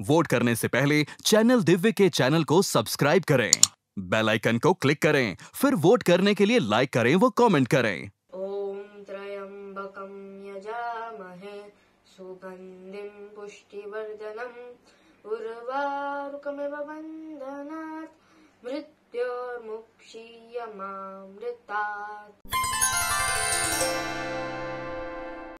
Vote करने से पहले चैनल दिव्य के चैनल को सब्सक्राइब करें। बेल आइकन को क्लिक करें। फिर वोट करने के लिए लाइक करें वो कमेंट करें। ओम त्रयंबकम यजामहे। सुगंधिम पुष्टिवर्धनम उर्वारुकमिव बन्धनात् मृत्योर्मुक्षीयमामृतात्।